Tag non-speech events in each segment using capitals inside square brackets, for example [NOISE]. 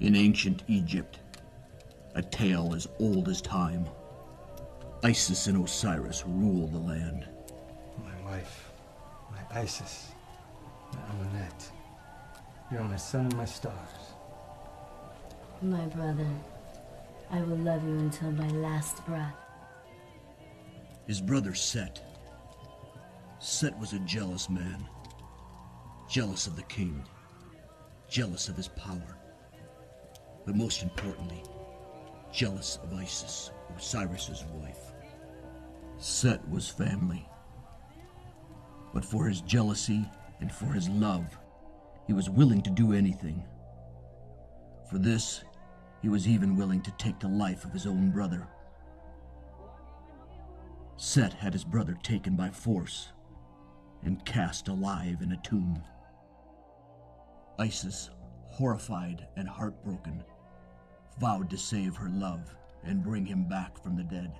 In ancient Egypt, a tale as old as time, Isis and Osiris rule the land. My wife, my Isis, my Amunet. You're my sun and my stars. My brother, I will love you until my last breath. His brother Set. Set was a jealous man. Jealous of the king. Jealous of his power. But most importantly, jealous of Isis, Osiris's wife. Set was family. But for his jealousy and for his love, he was willing to do anything. For this, he was even willing to take the life of his own brother. Set had his brother taken by force and cast alive in a tomb. Isis, horrified and heartbroken, vowed to save her love and bring him back from the dead.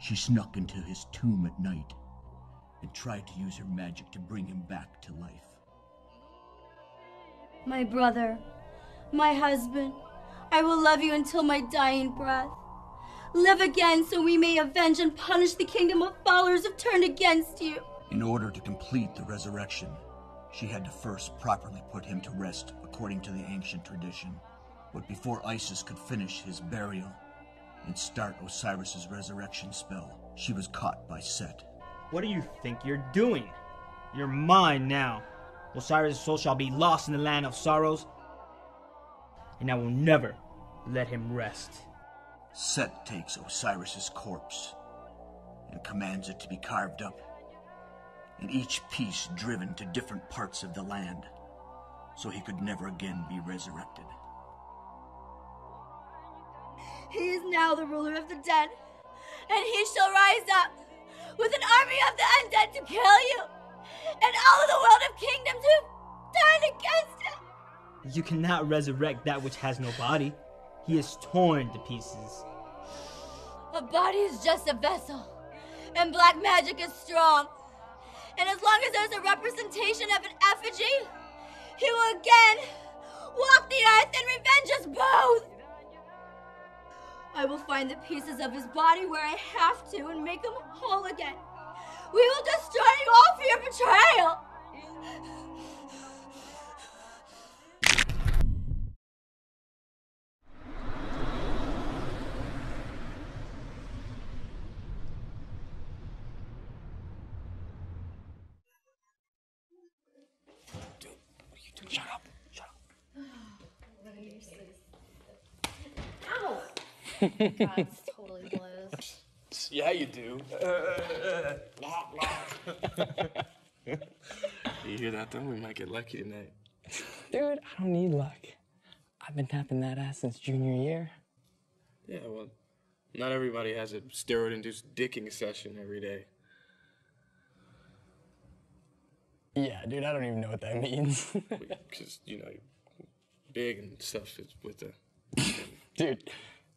She snuck into his tomb at night and tried to use her magic to bring him back to life. My brother, my husband, I will love you until my dying breath. Live again so we may avenge and punish the kingdom of followers who've turned against you. In order to complete the resurrection, she had to first properly put him to rest according to the ancient tradition. But before Isis could finish his burial and start Osiris's resurrection spell, she was caught by Set. What do you think you're doing? You're mine now. Osiris' soul shall be lost in the land of sorrows, and I will never let him rest. Set takes Osiris's corpse and commands it to be carved up, and each piece driven to different parts of the land, so he could never again be resurrected. He is now the ruler of the dead, and he shall rise up with an army of the undead to kill you, and all of the world of kingdoms who turned against him. You cannot resurrect that which has no body. He is torn to pieces. A body is just a vessel, and black magic is strong. And as long as there's a representation of an effigy, he will again walk the earth and revenge us both. I will find the pieces of his body where I have to and make him whole again. We will destroy you all for your betrayal. Shut up! Shut up! God, it's [LAUGHS] totally blows. Yeah, you do. [LAUGHS] you hear that though? We might get lucky tonight. Dude, I don't need luck. I've been tapping that ass since junior year. Yeah, well, not everybody has a steroid-induced dicking session every day. Yeah, dude, I don't even know what that means. Because, you know, you're big and stuff is with the... [LAUGHS] dude,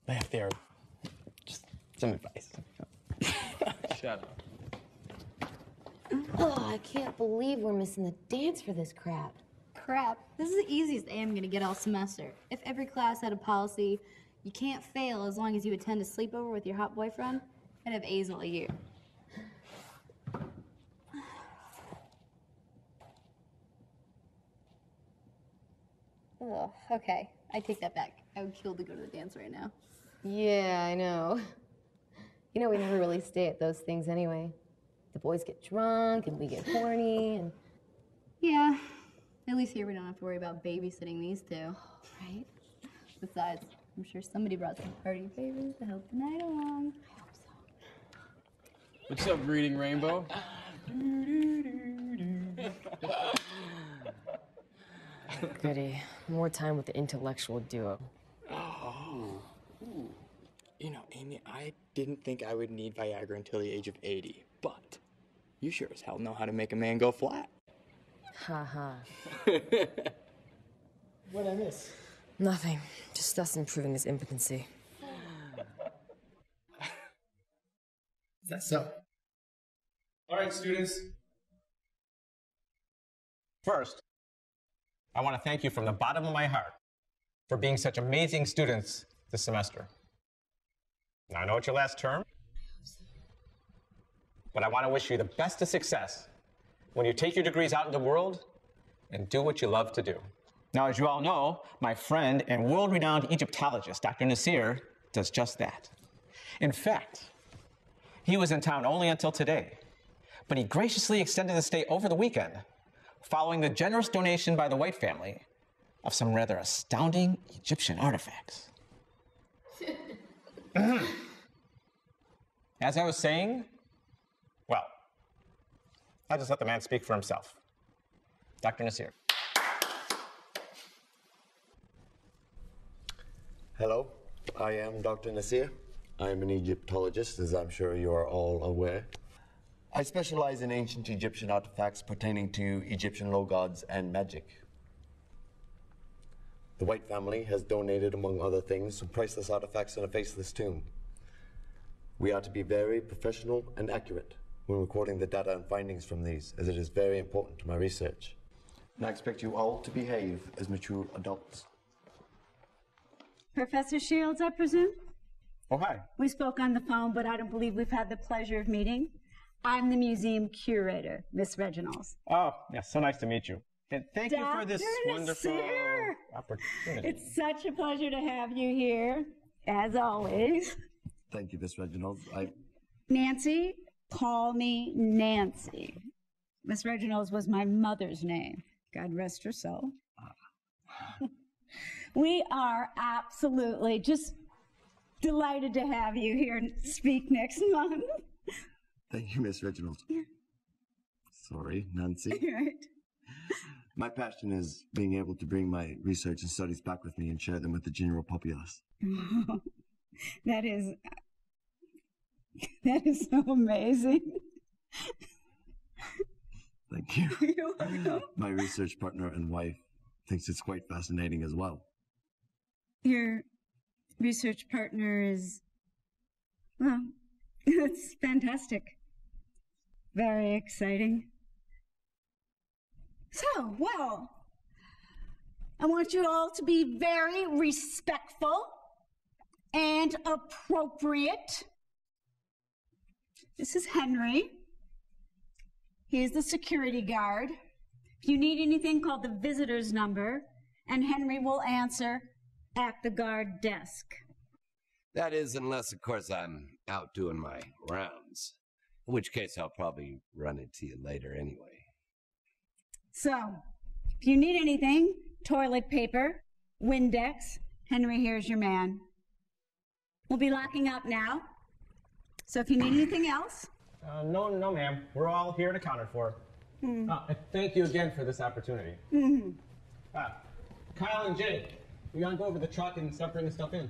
left there. Just some advice. Shut up. Oh, I can't believe we're missing the dance for this crap. Crap. This is the easiest A I'm gonna get all semester. If every class had a policy, you can't fail as long as you attend a sleepover with your hot boyfriend, I'd have A's all year. [SIGHS] Ugh, okay, I take that back. I would kill to go to the dance right now. Yeah, I know. [LAUGHS] You know, we never really stay at those things anyway. The boys get drunk and we get horny and. Yeah, at least here we don't have to worry about babysitting these two. [SIGHS] Right? Besides, I'm sure somebody brought some party favors to help the night along. I hope so. What's up, Reading Rainbow? [LAUGHS] Goody. More time with the intellectual duo. Ooh. You know, Amy, I didn't think I would need Viagra until the age of 80, but you sure as hell know how to make a man go flat. Ha ha. [LAUGHS] What'd I miss? Nothing. Just us improving his impotency. Is that so? All right, students. First, I want to thank you from the bottom of my heart for being such amazing students this semester. Now, I know it's your last term, but I want to wish you the best of success when you take your degrees out into the world and do what you love to do. Now, as you all know, my friend and world renowned Egyptologist, Dr. Nasir, does just that. In fact, he was in town only until today, but he graciously extended the stay over the weekend following the generous donation by the White family of some rather astounding Egyptian artifacts. [CLEARS THROAT] As I was saying, well, I'll just let the man speak for himself. Dr. Nasir. Hello, I am Dr. Nasir. I am an Egyptologist, as I'm sure you are all aware. I specialize in ancient Egyptian artifacts pertaining to Egyptian low gods and magic. The White family has donated, among other things, some priceless artifacts and a faceless tomb. We are to be very professional and accurate when recording the data and findings from these, as it is very important to my research. And I expect you all to behave as mature adults. Professor Shields, I presume? Oh, hi. We spoke on the phone, but I don't believe we've had the pleasure of meeting. I'm the museum curator, Miss Reginalds. Oh, yeah, so nice to meet you. And thank you for this Dr. wonderful opportunity. It's such a pleasure to have you here, as always. Thank you, Miss Reginald. I Nancy, call me Nancy. Miss Reginald's was my mother's name. God rest her soul. [SIGHS] we are absolutely just delighted to have you here and speak next month. thank you, Miss Reginald. Sorry, Nancy. [LAUGHS] right. My passion is being able to bring my research and studies back with me and share them with the general populace. [LAUGHS] that is that is so amazing. Thank you. [LAUGHS] My research partner and wife thinks it's quite fascinating as well. Your research partner is well, [LAUGHS] it's fantastic. Very exciting. So, well, I want you all to be very respectful and appropriate. This is Henry. He is the security guard. If you need anything, call the visitor's number, and Henry will answer at the guard desk. That is, unless, of course, I'm out doing my rounds. In which case, I'll probably run into you later anyway. So, if you need anything, toilet paper, Windex, Henry here's your man. We'll be locking up now. So if you need anything else, Uh, no, no, ma'am. We're all here and accounted for. Hmm. Uh, thank you again for this opportunity. Mhm. Uh, Kyle and Jake, we gotta go over the truck and start bringing stuff in.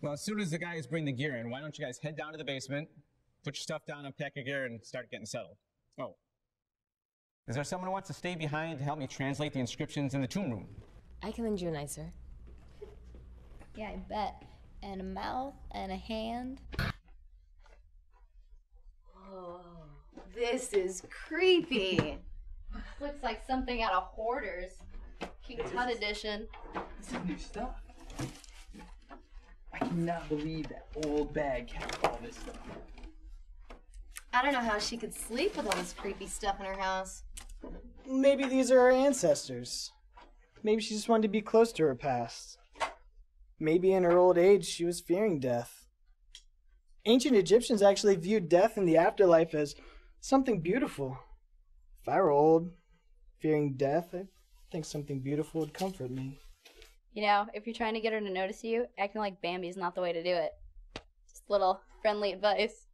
Well, as soon as the guys bring the gear in, why don't you guys head down to the basement, put your stuff down, unpack your gear, and start getting settled? Oh. Is there someone who wants to stay behind to help me translate the inscriptions in the tomb room? I can lend you an eye, sir. Yeah, I bet. And a mouth and a hand. Oh, this is creepy. [LAUGHS] Looks like something out of Hoarders. King Tut edition. Some new stuff. I cannot believe that old bag kept all this stuff. I don't know how she could sleep with all this creepy stuff in her house. Maybe these are her ancestors. Maybe she just wanted to be close to her past. Maybe in her old age she was fearing death. Ancient Egyptians actually viewed death in the afterlife as something beautiful. If I were old, fearing death, I think something beautiful would comfort me. You know, if you're trying to get her to notice you, acting like Bambi's not the way to do it. Just a little friendly advice.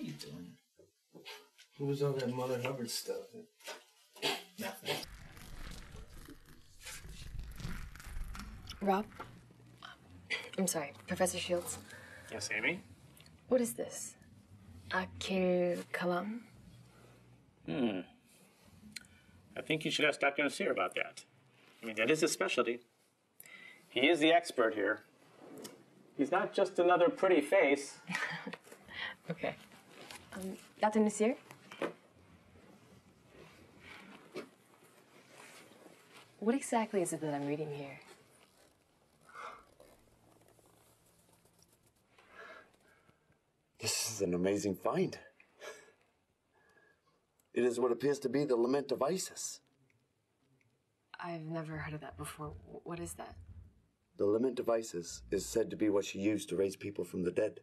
Are you doing? What was all that Mother Hubbard stuff? Nothing. Rob? I'm sorry, Professor Shields. Yes, Amy? What is this? Akil Kalam? Hmm. I think you should ask Dr. Nasir about that. I mean, that is his specialty. He is the expert here. He's not just another pretty face. [LAUGHS] Okay. Um, laten we. What exactly is it that I'm reading here? This is an amazing find. It is what appears to be the Lament of Isis. I've never heard of that before. What is that? The Lament of Isis is said to be what she used to raise people from the dead.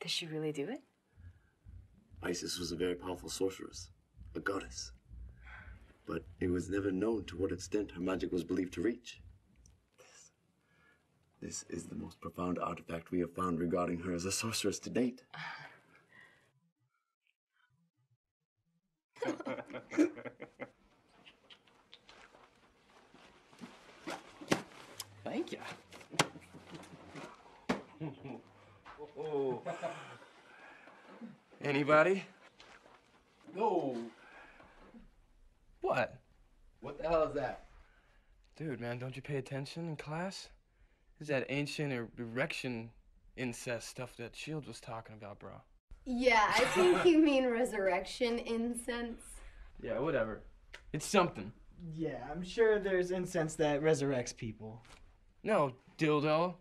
Does she really do it? Isis was a very powerful sorceress, a goddess. But it was never known to what extent her magic was believed to reach. This, this is the most profound artifact we have found regarding her as a sorceress to date. [LAUGHS] Thank you. Oh. Anybody? No. What? What the hell is that? Dude, man, don't you pay attention in class? This is that ancient er- erection incest stuff that Shield was talking about, bro. Yeah, I think [LAUGHS] you mean resurrection incense. Yeah, whatever. It's something. Yeah, I'm sure there's incense that resurrects people. No, dildo.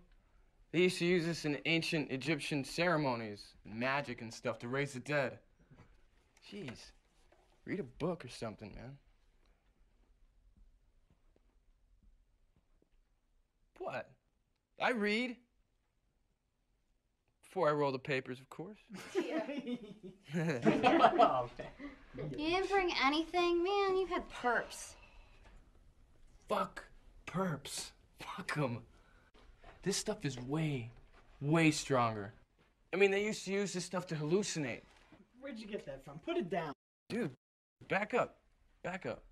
They used to use this in ancient Egyptian ceremonies, and magic and stuff to raise the dead. Jeez. Read a book or something, man. What? I read. Before I roll the papers, of course. [LAUGHS] [LAUGHS] [LAUGHS] You didn't bring anything? Man, you had perps. Fuck perps. Fuck them. This stuff is way, way stronger. I mean, they used to use this stuff to hallucinate. Where'd you get that from? Put it down. Dude, back up. Back up.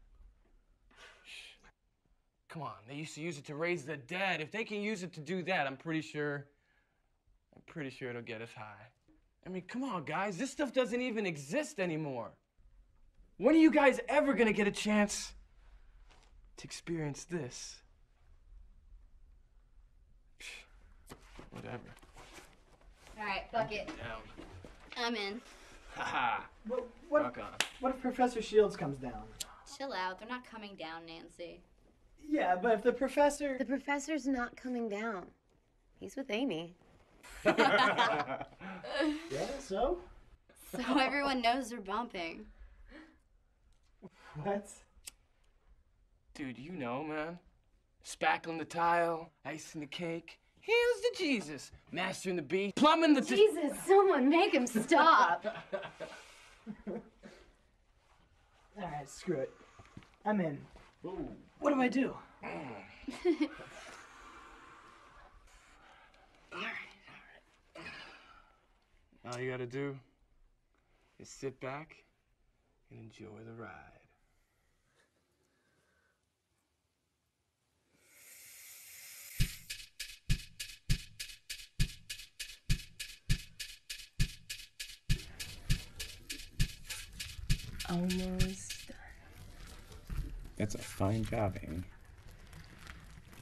Shh. Come on, they used to use it to raise the dead. If they can use it to do that, I'm pretty sure. I'm pretty sure it'll get us high. I mean, come on, guys. This stuff doesn't even exist anymore. When are you guys ever gonna get a chance to experience this? Whatever. Alright, fuck it. Down. I'm in. Haha. [LAUGHS] What, what, Rock on. what if Professor Shields comes down? Chill out. They're not coming down, Nancy. Yeah, but if the professor. The professor's not coming down. He's with Amy. [LAUGHS] Yeah, so? So everyone knows they're bumping. What? Dude, you know, man. Spackling the tile, icing the cake. Here's the Jesus. Mastering the beat, plumbing the. Jesus, someone make him stop. [LAUGHS] Alright, screw it. I'm in. What do I do? All you gotta do is sit back and enjoy the ride. Almost done. That's a fine job, Amy.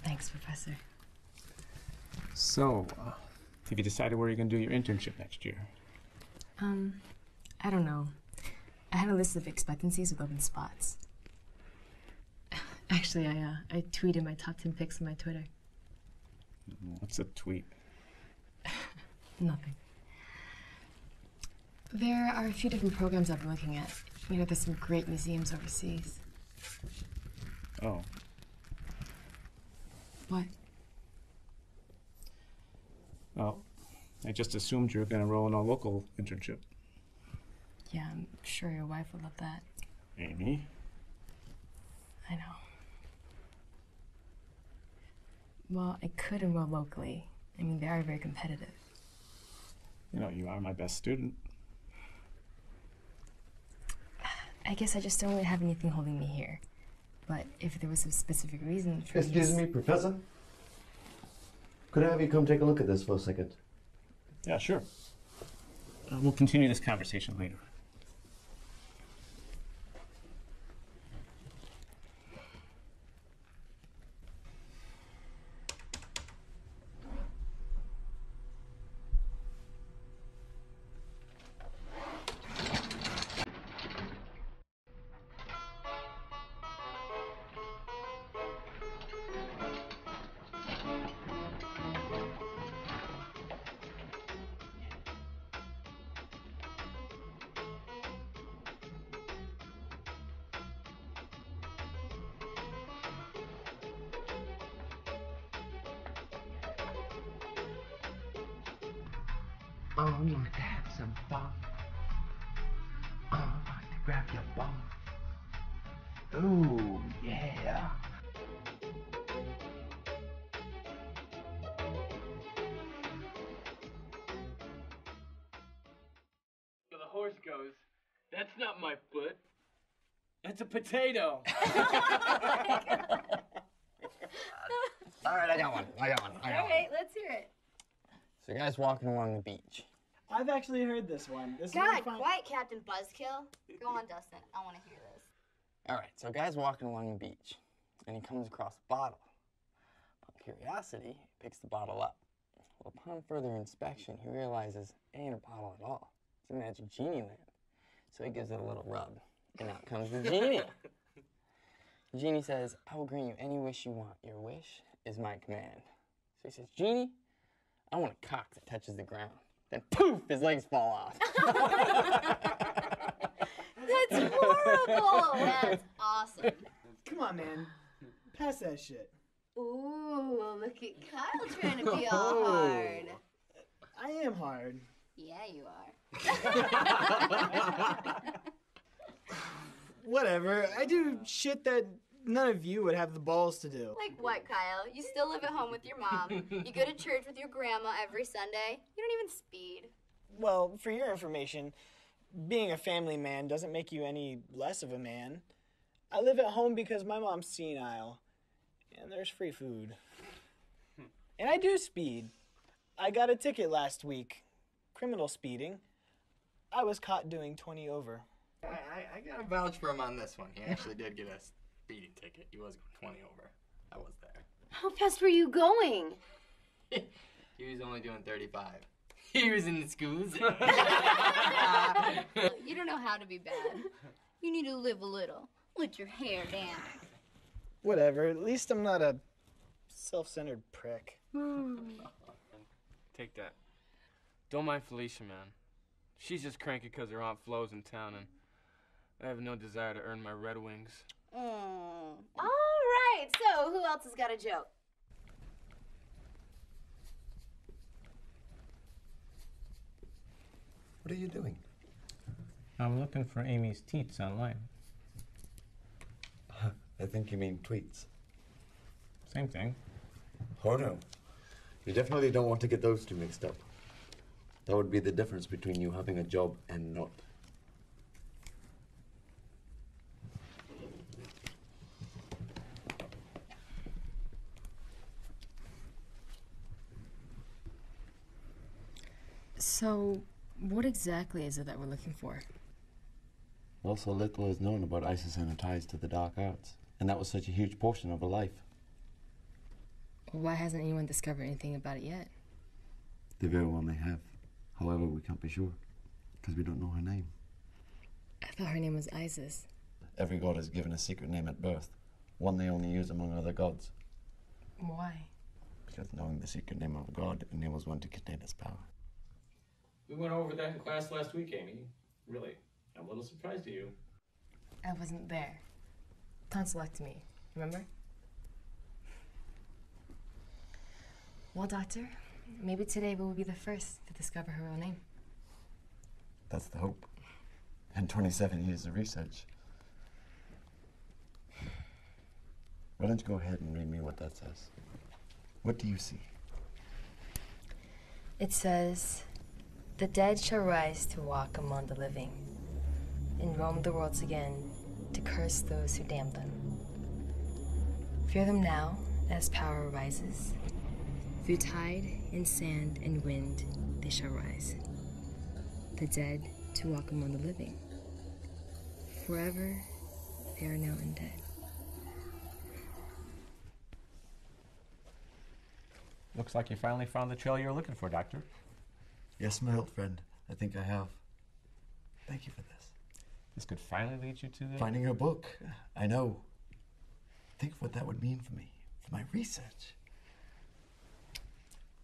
Thanks, Professor. So, uh, have you decided where you're going to do your internship next year? Um, I don't know. I had a list of expectancies with open spots. [SIGHS] Actually, I uh, I tweeted my top ten picks on my Twitter. What's a tweet? [SIGHS] Nothing. There are a few different programs I've been looking at. You know, there's some great museums overseas. Oh, What? Oh, I just assumed you were going to roll in a local internship. Yeah, I'm sure your wife would love that. Amy? I know. Well, I could enroll locally. I mean, they are very competitive. You know, you are my best student. I guess I just don't really have anything holding me here. But if there was a specific reason for me Excuse s- me, Professor? Could I have you come take a look at this for a second? Yeah, sure. Uh, we'll continue this conversation later. Oh, you want to have some fun? Oh, I like to grab your bum. Ooh, yeah. So the horse goes, That's not my foot. It's a potato. [LAUGHS] [LAUGHS] All right, I got one. I got one. I got All one. let's hear it. So, you guys walking along the beach. I've actually heard this one. This is God, really quiet, Captain Buzzkill. Go on, Dustin. I want to hear this. All right, so guy's walking along the beach, and he comes across a bottle. Upon curiosity, he picks the bottle up. Well, upon further inspection, he realizes it ain't a bottle at all. It's a magic genie lamp. So he gives it a little rub, and out comes the genie. the genie says, I will grant you any wish you want. Your wish is my command. So he says, Genie, I want a cock that touches the ground. Then poof, his legs fall off. [LAUGHS] That's horrible. That's awesome. Come on, man. Pass that shit. Ooh, look at Kyle trying to be all hard. I am hard. Yeah, you are. [LAUGHS] Whatever. I do shit that none of you would have the balls to do. Like what, Kyle? You still live at home with your mom. You go to church with your grandma every Sunday. You don't even speed. Well, for your information, being a family man doesn't make you any less of a man. I live at home because my mom's senile, and there's free food. And I do speed. I got a ticket last week. Criminal speeding. I was caught doing 20 over. I, I, I gotta vouch for him on this one. He actually did get a speeding ticket. He was going 20 over. I was there. How fast were you going? [LAUGHS] He was only doing 35. He was in the schools. [LAUGHS] [LAUGHS] You don't know how to be bad. You need to live a little. Let your hair down. Whatever, at least I'm not a self centered prick. [SIGHS] Take that. Don't mind Felicia, man. She's just cranky because her Aunt Flo's in town, and I have no desire to earn my Red Wings. Mm. All right, so who else has got a joke? What are you doing? I'm looking for Amy's teats online. I think you mean tweets. Same thing. Oh no. You definitely don't want to get those two mixed up. That would be the difference between you having a job and not. So, what exactly is it that we're looking for? Well, so little is known about Isis and her ties to the dark arts, and that was such a huge portion of her life. Why hasn't anyone discovered anything about it yet? They very well may have. However, we can't be sure, because we don't know her name. I thought her name was Isis. Every god is given a secret name at birth, one they only use among other gods, Why? because knowing the secret name of a god enables one to contain its power. We went over that in class last week, Amy. Really, I'm a little surprised at you. I wasn't there. Tonsillectomy, remember? Well, Doctor, maybe today we will be the first to discover her real name. That's the hope. And 27 years of research. Why don't you go ahead and read me what that says? What do you see? It says, The dead shall rise to walk among the living, and roam the worlds again to curse those who damn them. Fear them now as power rises. Through tide and sand and wind they shall rise. The dead to walk among the living. Forever they are now undead. Looks like you finally found the trail you were looking for, Doctor. Yes, my old friend. I think I have. Thank you for this. This could finally lead you to the. Finding her book. I know. Think of what that would mean for me, for my research.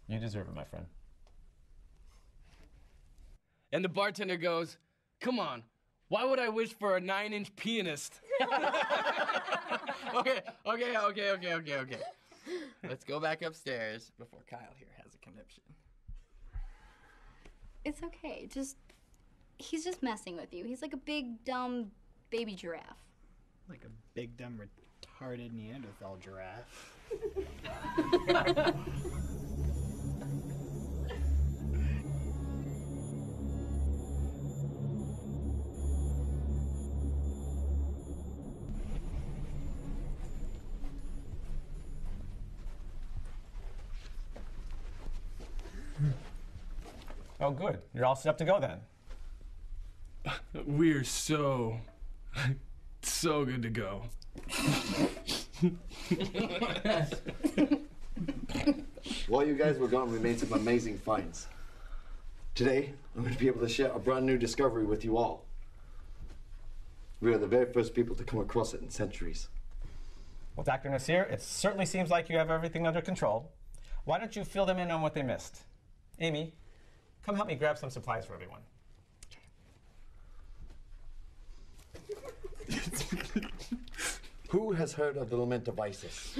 You deserve it, my friend. And the bartender goes, Come on, why would I wish for a nine inch pianist? [LAUGHS] okay, okay, okay, okay, okay, okay. Let's go back upstairs before Kyle here has a conniption. It's okay. Just he's just messing with you. He's like a big dumb baby giraffe. Like a big, dumb, retarded Neanderthal giraffe. [LAUGHS] Good. You're all set up to go then. We're so, so good to go. While you guys were gone, we made some amazing finds. Today, I'm going to be able to share a brand new discovery with you all. We are the very first people to come across it in centuries. Well, Dr. Nasir, it certainly seems like you have everything under control. Why don't you fill them in on what they missed? Amy, come help me grab some supplies for everyone. [LAUGHS] Who has heard of the lament of Isis?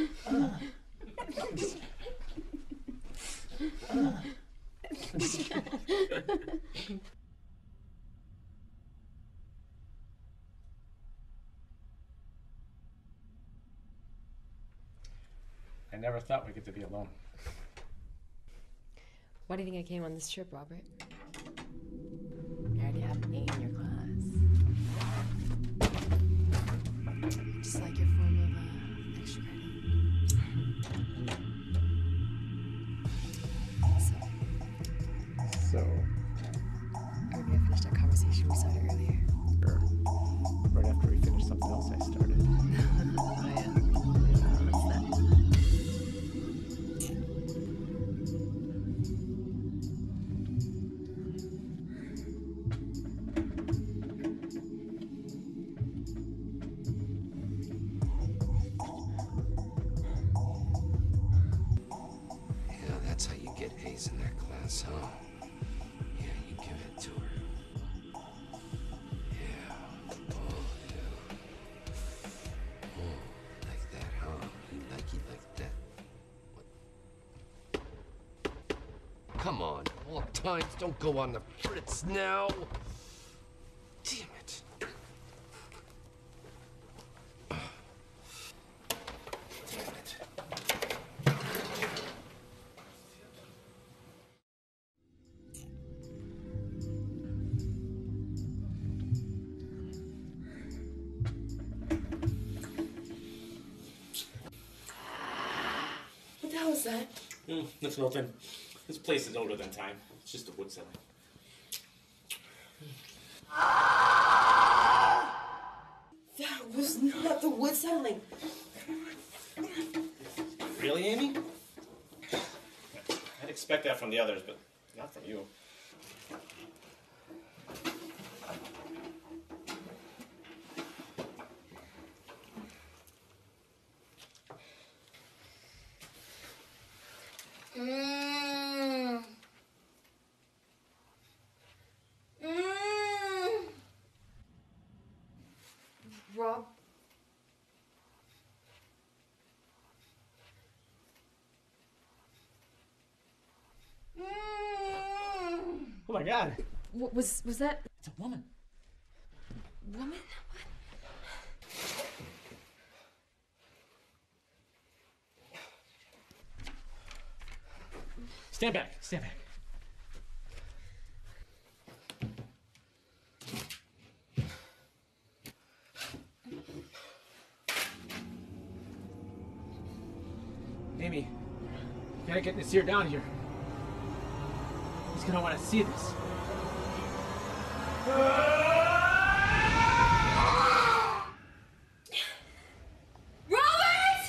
I never thought we'd get to be alone. Why do you think I came on this trip, Robert? Times don't go on the fritz now. Damn it. Damn it. What the hell is that? Hmm, that's nothing. This place is older than time. It's just a wood cellar. That was not the wood settling. Really, Amy? I'd expect that from the others, but not from you. My god. What was was that? It's a woman. Woman? What? Stand back. Stand back. Amy, you gotta get Nasir down here. He's gonna want to see this. Robert!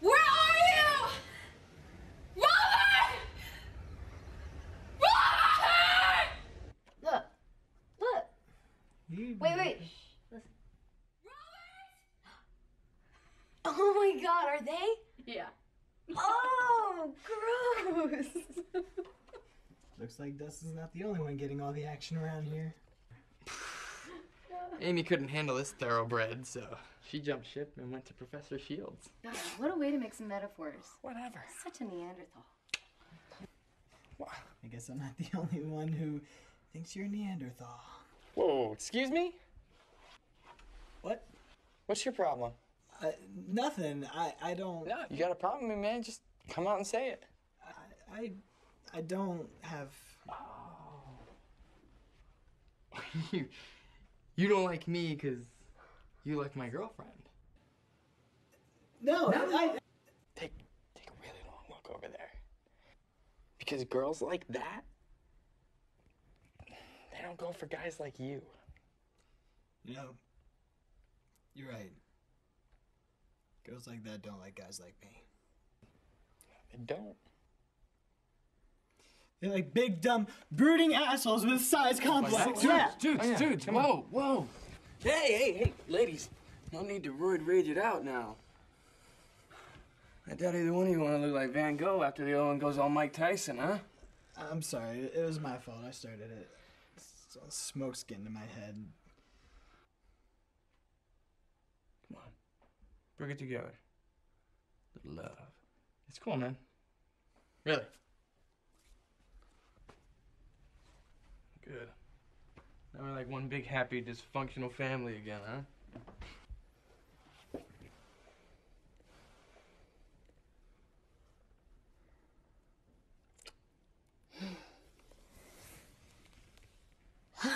Where are you? Robert! Robert! Look. Look. Wait, wait. Listen. Oh my god, are they? Yeah. Oh, gross. Looks is not the only one getting all the action around here. [LAUGHS] Amy couldn't handle this thoroughbred, so she jumped ship and went to Professor Shields. God, what a way to make some metaphors. Whatever. Such a Neanderthal. I guess I'm not the [LAUGHS] only one who thinks you're a Neanderthal. Whoa, excuse me? What? What's your problem? Uh, nothing. I, I don't. No, you got a problem, with me, man. Just come out and say it. I, I don't have. Oh. [LAUGHS] you, you don't like me because you like my girlfriend. No, I. Take, take a really long look over there. Because girls like that, they don't go for guys like you. No. you're right. Girls like that don't like guys like me. They don't. They're like big, dumb, brooding assholes with size complex. Yeah. Dudes, Oh, yeah. dudes, Come whoa, whoa. Hey, hey, hey, ladies. No need to roid rage it out now. I doubt either one of you want to look like Van Gogh after the other one goes all Mike Tyson, huh? I'm sorry. It was my fault. I started it. It's smoke's getting to my head. Come on. Bring it together. Little love. It's cool, man. Really. Good. Now we're like one big, happy, dysfunctional family again, huh?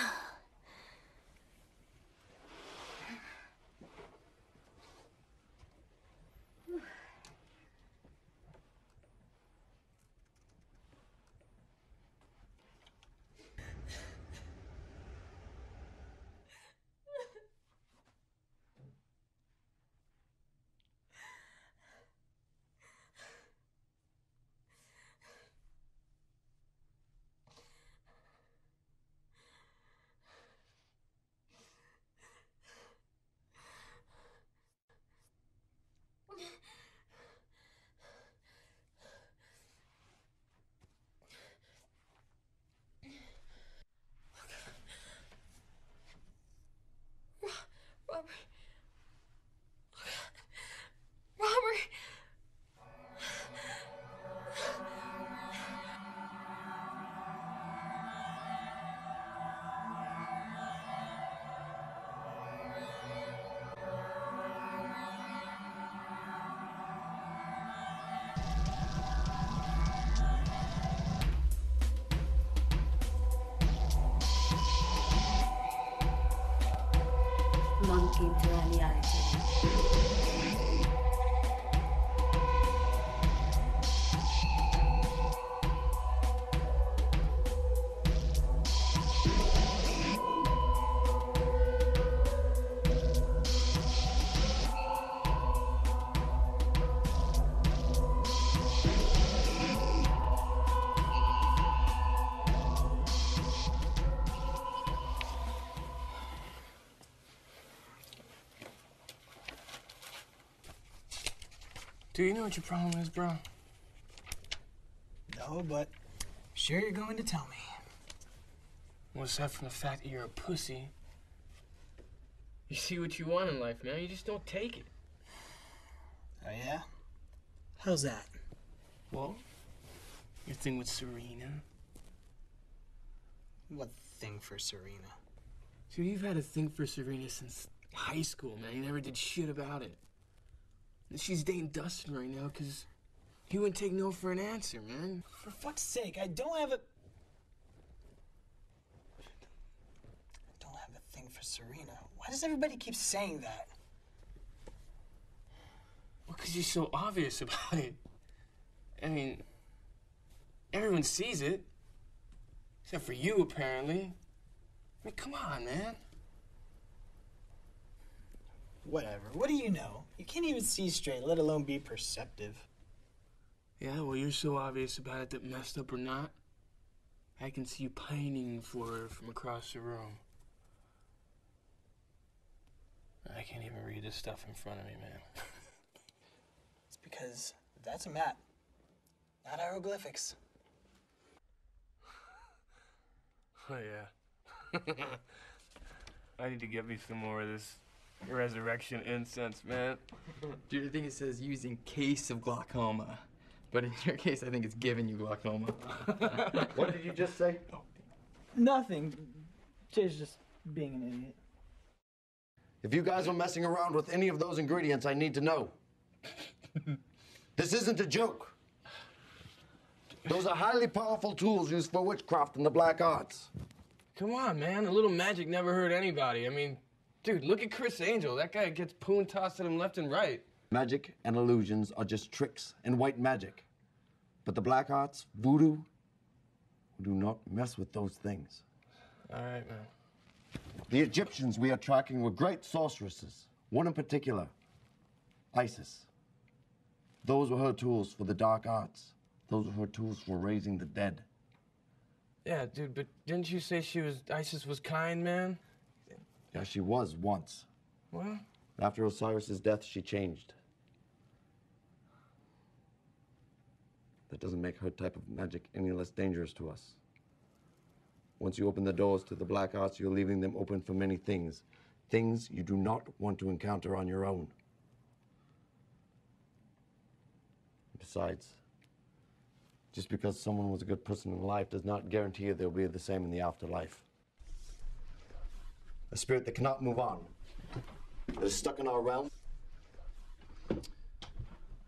Do you know what your problem is, bro? No, but sure you're going to tell me. Well, aside from the fact that you're a pussy, you see what you want in life, man. You just don't take it. Oh yeah? How's that? Well, your thing with Serena. What thing for Serena? So you've had a thing for Serena since high school, man. You never did shit about it. She's dating Dustin right now because he wouldn't take no for an answer, man. For fuck's sake, I don't have a. I don't have a thing for Serena. Why does everybody keep saying that? Well, because you're so obvious [LAUGHS] about it. I mean, everyone sees it. Except for you, apparently. I mean, come on, man. Whatever. What do you know? You can't even see straight, let alone be perceptive. Yeah, well, you're so obvious about it that messed up or not, I can see you pining for her from across the room. I can't even read this stuff in front of me, man. [LAUGHS] It's because that's a map, not hieroglyphics. [LAUGHS] Oh, yeah. [LAUGHS] I need to get me some more of this resurrection incense, man. Dude, I think it says using case of glaucoma. But in your case, I think it's giving you glaucoma. [LAUGHS] what did you just say? Nothing. Jay's just being an idiot. If you guys are messing around with any of those ingredients, I need to know. this isn't a joke. Those are highly powerful tools used for witchcraft and the black arts. Come on, man. A little magic never hurt anybody. I mean, dude, look at Criss Angel. That guy gets poon tossed at him left and right. Magic and illusions are just tricks and white magic. But the black arts, voodoo, do not mess with those things. All right, man. The Egyptians we are tracking were great sorceresses. One in particular, Isis. Those were her tools for the dark arts. Those were her tools for raising the dead. Yeah, dude, but didn't you say she was Isis was kind, man? Yeah, she was once. Well, After Osiris's death, she changed. That doesn't make her type of magic any less dangerous to us. Once you open the doors to the black arts, you're leaving them open for many things. Things you do not want to encounter on your own. Besides, just because someone was a good person in life does not guarantee you they'll be the same in the afterlife. A spirit that cannot move on, that is stuck in our realm,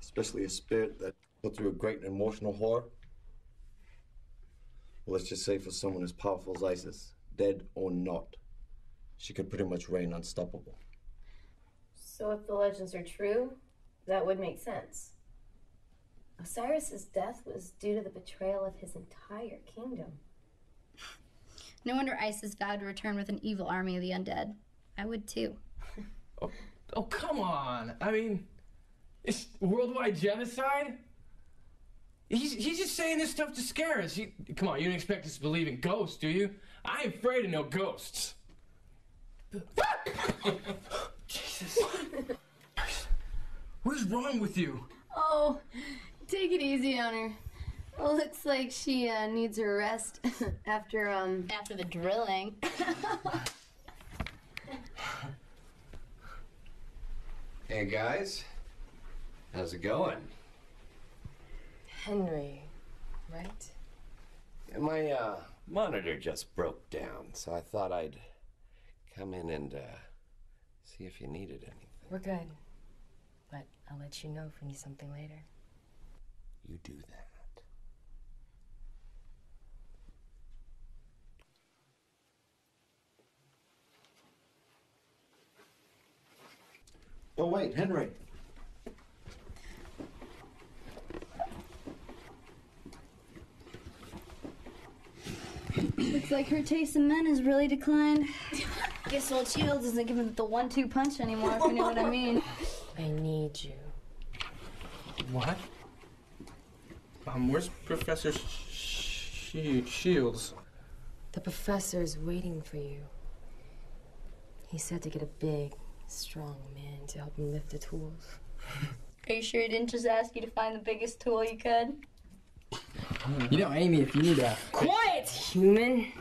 especially a spirit that went through a great emotional horror. Well, let's just say for someone as powerful as Isis, dead or not, she could pretty much reign unstoppable. So, if the legends are true, that would make sense. Osiris's death was due to the betrayal of his entire kingdom. No wonder Isis vowed to return with an evil army of the undead. I would too. oh oh, come on. I mean, it's worldwide genocide. He's, he's just saying this stuff to scare us. He, come on, you don't expect us to believe in ghosts, do you? I ain't afraid of no ghosts. [LAUGHS] Jesus. What is wrong with you? Oh, take it easy on her. Well, looks like she uh, needs her rest [LAUGHS] after um after the drilling. [LAUGHS] Hey guys, how's it going? Henry, right? My uh, monitor just broke down, so I thought I'd come in and uh, see if you needed anything. We're good. But I'll let you know if we need something later. You do that. Oh, wait, Henry. Looks like her taste in men has really declined. [LAUGHS] Guess old Shields isn't giving it the one-two punch anymore, if you know what I mean. [LAUGHS] I need you. What? Um, where's Professor Sh- Sh- Shields? The professor's waiting for you. He said to get a big, strong man to help him lift the tools. [LAUGHS] Are you sure he didn't just ask you to find the biggest tool you could? You know, Amy, if you need a. Quiet, human!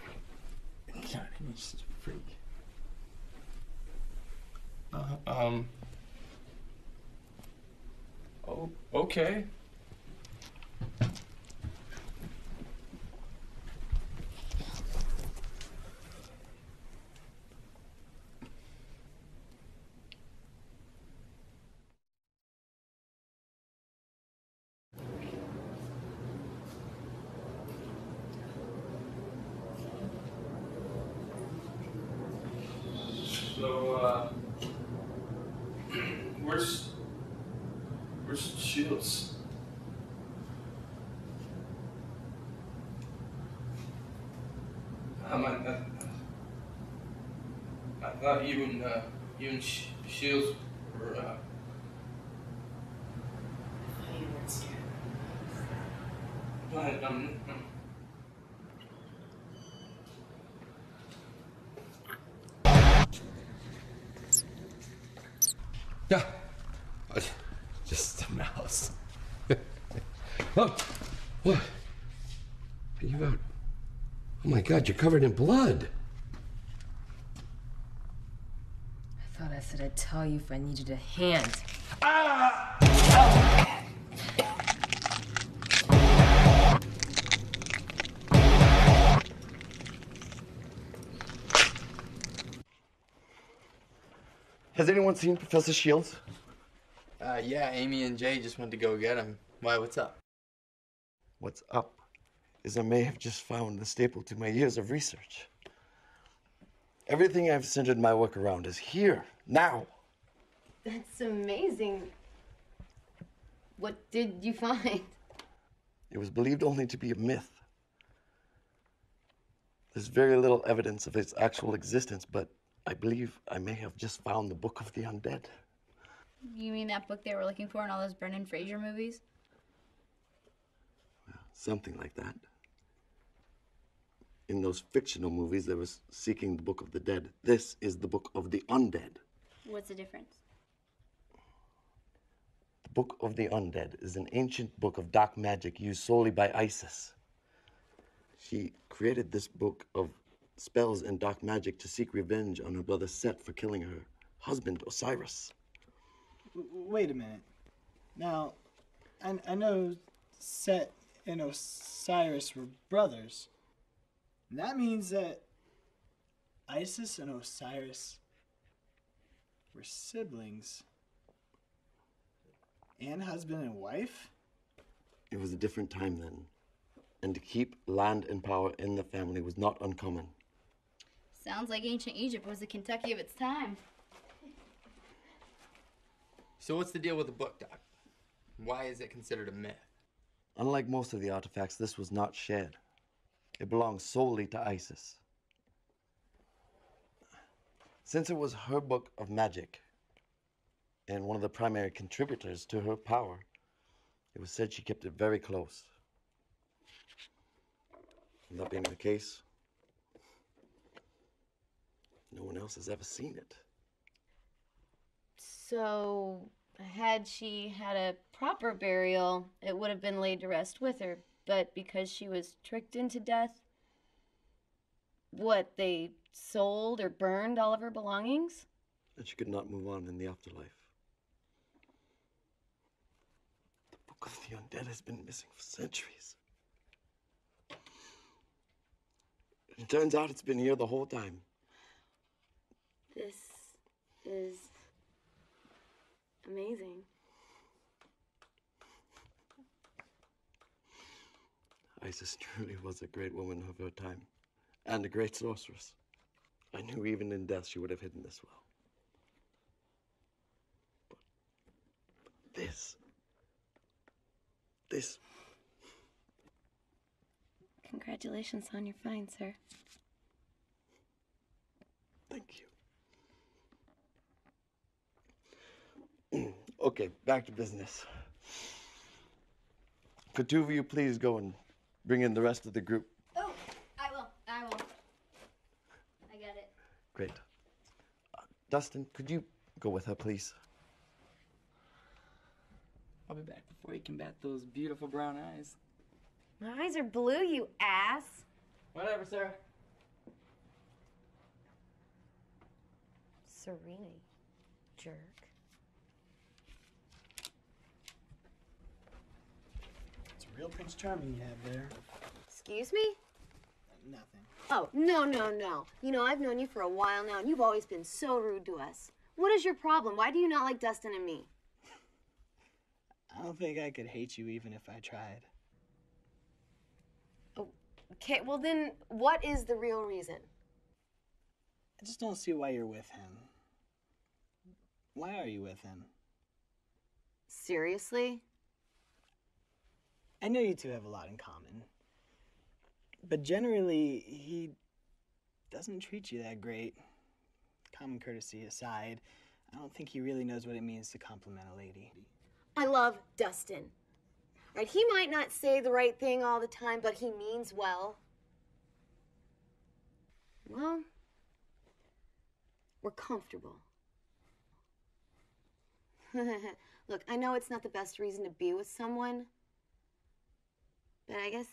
God, Amy's just a freak. Uh, um. Oh, okay. God, you're covered in blood. I thought I said I'd tell you if I needed a hand. Ah! Oh. Has anyone seen Professor Shields? Uh, yeah, Amy and Jay just went to go get him. Why, what's up? What's up? Is I may have just found the staple to my years of research. Everything I've centered my work around is here, now. That's amazing. What did you find? It was believed only to be a myth. There's very little evidence of its actual existence, but I believe I may have just found the Book of the Undead. You mean that book they were looking for in all those Brendan Fraser movies? Something like that. In those fictional movies, there was seeking the Book of the Dead. This is the Book of the Undead. What's the difference? The Book of the Undead is an ancient book of dark magic used solely by Isis. She created this book of spells and dark magic to seek revenge on her brother Set for killing her husband Osiris. Wait a minute. Now, I, I know Set and Osiris were brothers. That means that Isis and Osiris were siblings. And husband and wife? It was a different time then, and to keep land and power in the family was not uncommon. Sounds like ancient Egypt was the Kentucky of its time. So what's the deal with the book, Doc? Why is it considered a myth? Unlike most of the artifacts, this was not shared. It belongs solely to Isis. Since it was her book of magic and one of the primary contributors to her power, it was said she kept it very close. And that being the case, no one else has ever seen it. So, had she had a proper burial, it would have been laid to rest with her. But because she was tricked into death, what, they sold or burned all of her belongings? And she could not move on in the afterlife. The Book of the Undead has been missing for centuries. It turns out it's been here the whole time. This is amazing. Isis [LAUGHS] truly was a great woman of her time, and a great sorceress. I knew even in death she would have hidden this well. But, but this, this, Congratulations on your find, sir. thank you. [CLEARS THROAT] okay, back to business. Could two of you please go and bring in the rest of the group? Oh, I will. I will. I get it. Great. Uh, Dustin, could you go with her, please? I'll be back before you can bat those beautiful brown eyes. My eyes are blue, you ass. Whatever, Sarah. Serena, jerk. It's a real Prince Charming you have there. Excuse me? Nothing. Oh, no, no, no. You know, I've known you for a while now, and you've always been so rude to us. What is your problem? Why do you not like Dustin and me? I don't think I could hate you even if I tried. Okay, well then, what is the real reason? I just don't see why you're with him. Why are you with him? Seriously? I know you two have a lot in common. But generally, he doesn't treat you that great. Common courtesy aside, I don't think he really knows what it means to compliment a lady. I love Dustin. Right? He might not say the right thing all the time, but he means well. Well, we're comfortable. [LAUGHS] Look, I know it's not the best reason to be with someone, but I guess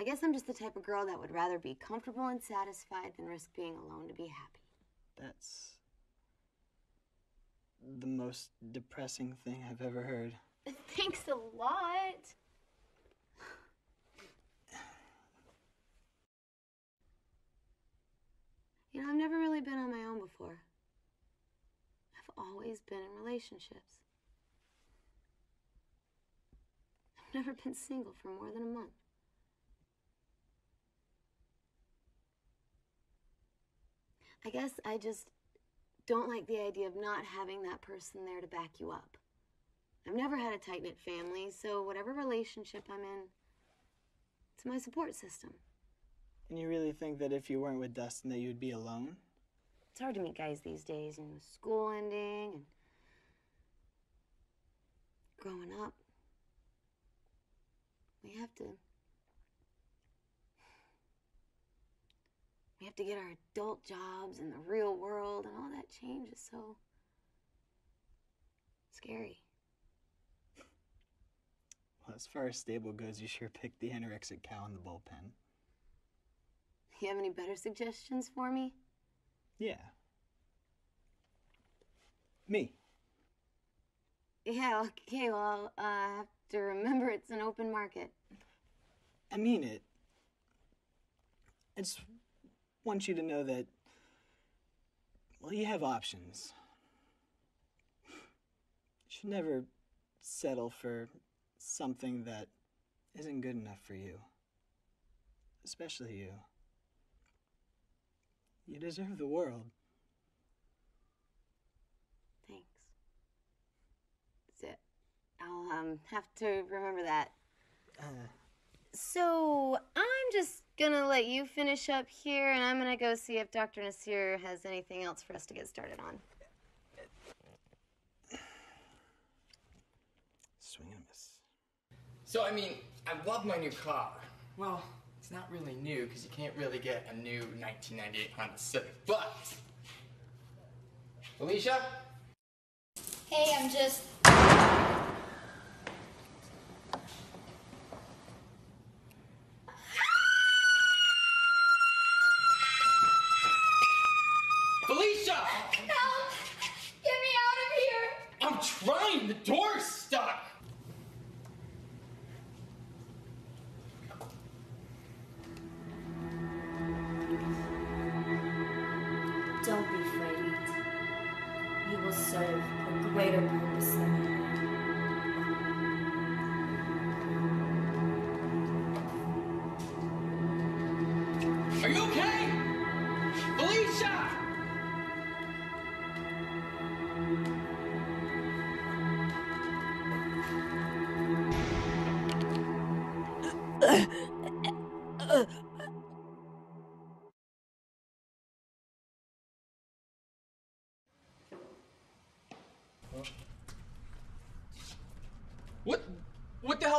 I guess I'm just the type of girl that would rather be comfortable and satisfied than risk being alone to be happy. That's the most depressing thing I've ever heard. [LAUGHS] Thanks a lot. You know, I've never really been on my own before. I've always been in relationships. I've never been single for more than a month. I guess I just don't like the idea of not having that person there to back you up. I've never had a tight knit family, so whatever relationship I'm in, it's my support system. And you really think that if you weren't with Dustin that you'd be alone? It's hard to meet guys these days, and with school ending and growing up. We have to. We have to get our adult jobs in the real world, and all that change is so scary. Well, as far as stable goes, you sure picked the anorexic cow in the bullpen. You have any better suggestions for me? Yeah. Me. Yeah, okay, well, uh, to remember it's an open market. I mean it. I just want you to know that, well, you have options. You should never settle for something that isn't good enough for you. Especially you. You deserve the world. Thanks. That's it. I'll um, have to remember that. Uh, So I'm just gonna let you finish up here, and I'm gonna go see if Dr. Nasir has anything else for us to get started on. swing and a miss. So, I mean, I love my new car. Well, it's not really new because you can't really get a new 1998 Honda Civic, but. Alicia? Hey, I'm just.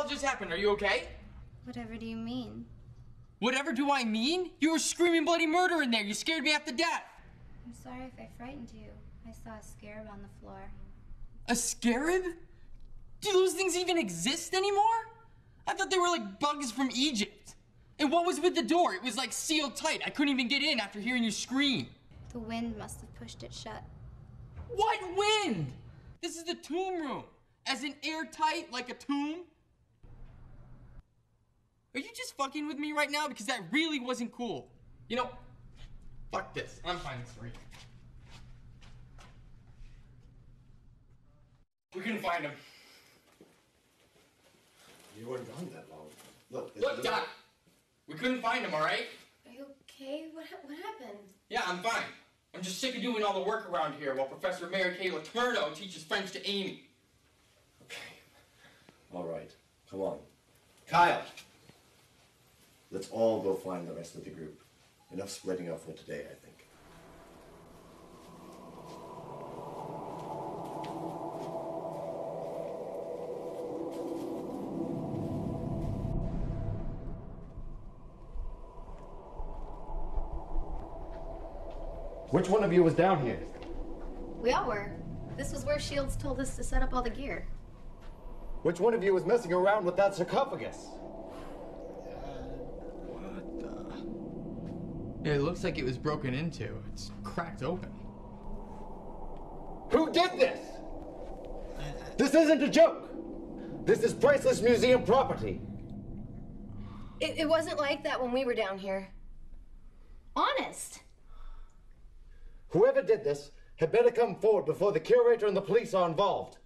Hell just happened? Are you okay? Whatever do you mean? Whatever do I mean? You were screaming bloody murder in there. You scared me half to death. I'm sorry if I frightened you. I saw a scarab on the floor. A scarab? Do those things even exist anymore? I thought they were like bugs from Egypt. And what was with the door? It was like sealed tight. I couldn't even get in after hearing you scream. The wind must have pushed it shut. What wind? This is the tomb room. As in airtight like a tomb? Are you just fucking with me right now? Because that really wasn't cool. You know, fuck this. I'm finding three. We couldn't find him. You weren't gone that long. Look, Look, Doc. We couldn't find him, alright? Are you okay? What, ha- what happened? Yeah, I'm fine. I'm just sick of doing all the work around here while Professor Mary Kay Letourneau teaches French to Amy. Okay. All right, come on. Kyle! Let's all go find the rest of the group. Enough splitting up for today, I think. Which one of you was down here? We all were. This was where Shields told us to set up all the gear. Which one of you was messing around with that sarcophagus? It looks like it was broken into. It's cracked open. Who did this? This isn't a joke. This is priceless museum property. It, it wasn't like that when we were down here. Honest. Whoever did this had better come forward before the curator and the police are involved.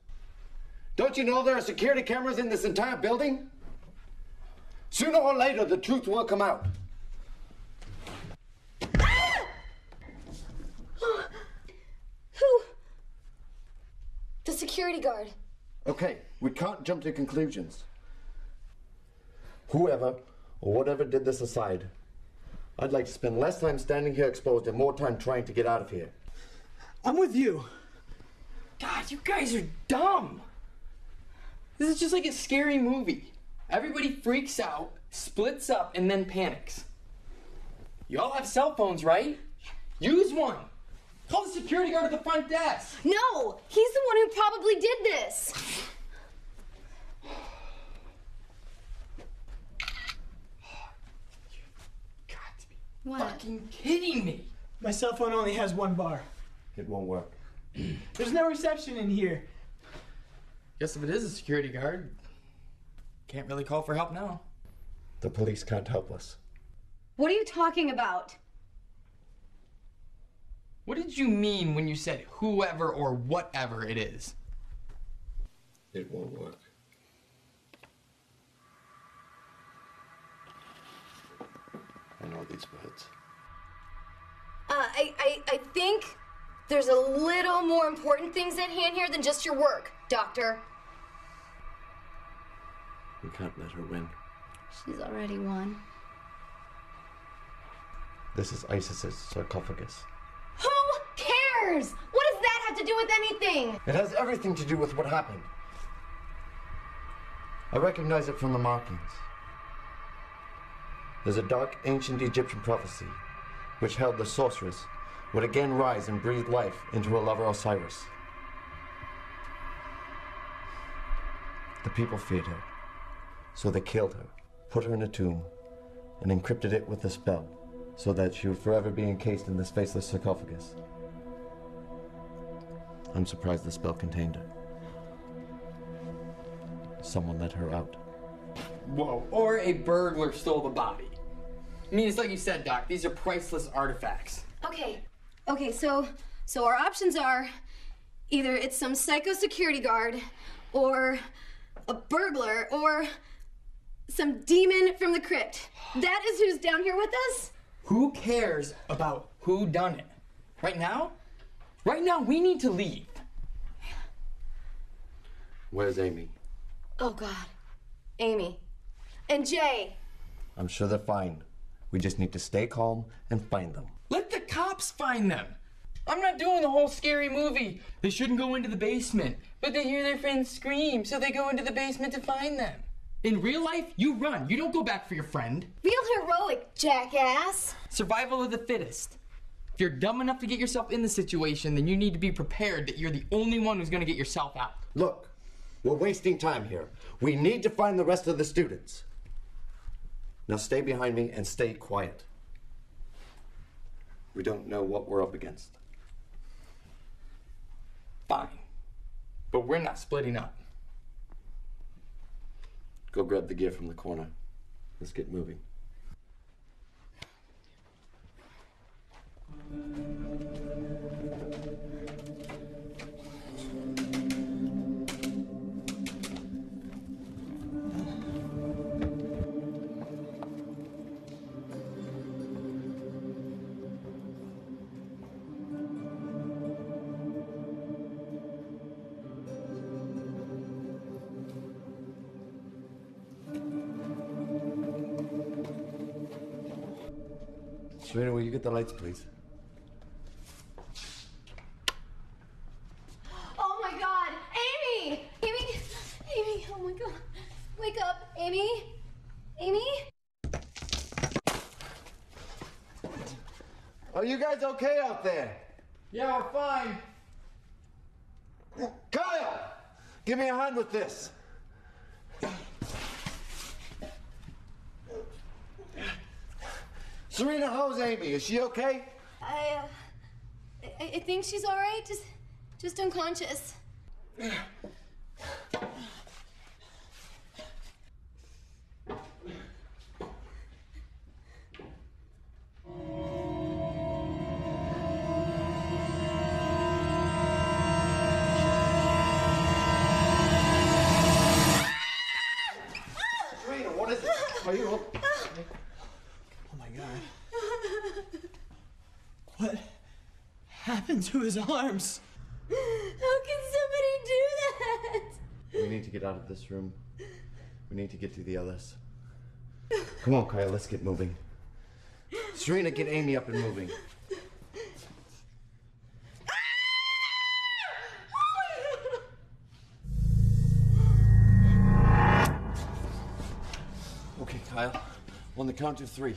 Don't you know there are security cameras in this entire building? Sooner or later, the truth will come out. Who? The security guard. Okay, we can't jump to conclusions. Whoever or whatever did this aside, I'd like to spend less time standing here exposed and more time trying to get out of here. I'm with you. God, you guys are dumb. This is just like a scary movie. Everybody freaks out, splits up, and then panics. You all have cell phones, right? Use one. Call the security guard at the front desk. No, he's the one who probably did this. What? Fucking kidding me. My cell phone only has one bar. It won't work. [CLEARS THROAT] There's no reception in here. Guess if it is a security guard, can't really call for help now. The police can't help us. What are you talking about? What did you mean when you said whoever or whatever it is? It won't work. I know these words. Uh, I, I, I think there's a little more important things at hand here than just your work, Doctor. We can't let her win. She's already won. This is Isis's sarcophagus. Cares? What does that have to do with anything? It has everything to do with what happened. I recognize it from the markings. There's a dark ancient Egyptian prophecy which held the sorceress would again rise and breathe life into her lover Osiris. The people feared her, so they killed her, put her in a tomb, and encrypted it with a spell so that she would forever be encased in this faceless sarcophagus. I'm surprised the spell contained her. Someone let her out. Whoa. Or a burglar stole the body. I mean, it's like you said, Doc, these are priceless artifacts. Okay, okay, so so our options are either it's some psycho security guard, or a burglar, or some demon from the crypt. That is who's down here with us. Who cares about who done it? Right now? Right now, we need to leave. Where's Amy? Oh God, Amy, and Jay. I'm sure they're fine. We just need to stay calm and find them. Let the cops find them. I'm not doing the whole scary movie. They shouldn't go into the basement, but they hear their friends scream, so they go into the basement to find them. In real life, you run. You don't go back for your friend. Real heroic, jackass. Survival of the fittest. If you're dumb enough to get yourself in the situation, then you need to be prepared that you're the only one who's gonna get yourself out. Look, we're wasting time here. We need to find the rest of the students. Now stay behind me and stay quiet. We don't know what we're up against. Fine. But we're not splitting up. Go grab the gear from the corner. Let's get moving. Serena, will you get the lights, please? Oh my God, Amy, Amy, Amy. Oh my God, wake up, Amy, Amy. Are you guys okay out there? Yeah, we're fine. Kyle! Give me a hand with this. Serena, how's Amy? Is she okay? I, uh, I, I think she's all right. Just, just unconscious. Serena, what is it? Are you okay? [LAUGHS] Oh my god. what happened to his arms? How can somebody do that? We need to get out of this room. We need to get to the LS. Come on, Kaya, let's get moving. Serena, get Amy up and moving. On the count of three.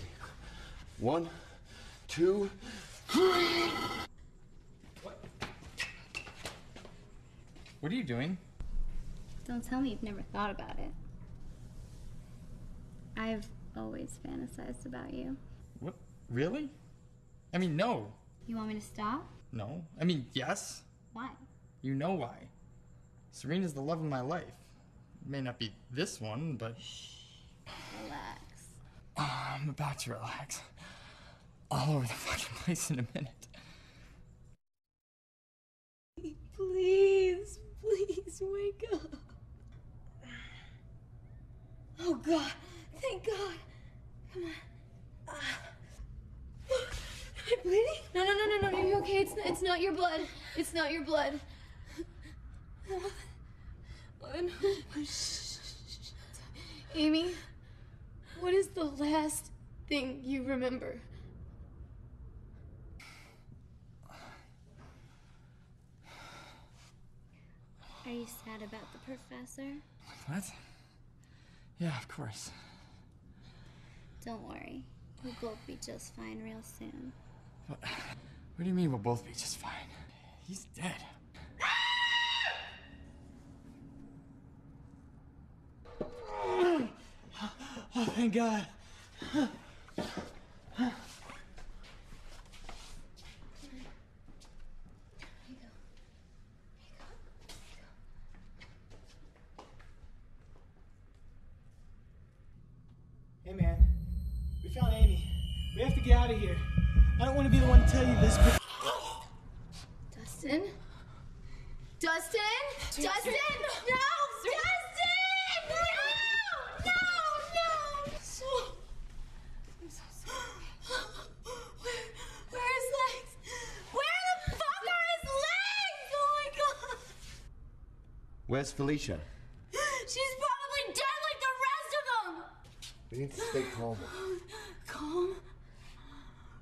One, two, What are you doing? Don't tell me you've never thought about it. I've always fantasized about you. What? Really? I mean, no. You want me to stop? No. I mean, yes. Why? You know why. Serena's the love of my life. May not be this one, but. Relax. I'm about to relax. All over the fucking place in a minute. Please, please wake up. Oh God, thank God. Come on. Ah. Am I bleeding? No, no, no, no, no. Are you okay? It's not, it's not your blood. It's not your blood. What? Amy, what is the last thing you remember? Are you sad about the professor? What? Yeah, of course. Don't worry. We'll both be just fine real soon. What, what do you mean we'll both be just fine? He's dead. Oh, thank God. Hey, man. We found Amy. We have to get out of here. I don't want to be the one to tell you this, but. [GASPS] Dustin? Dustin? Dustin? Dustin! No! No! No! So. I'm so sorry. Where, where are his legs? Where the fuck are his legs? Oh my god! Where's Felicia? [GASPS] She's probably dead like the rest of them! We need to stay calm. Calm?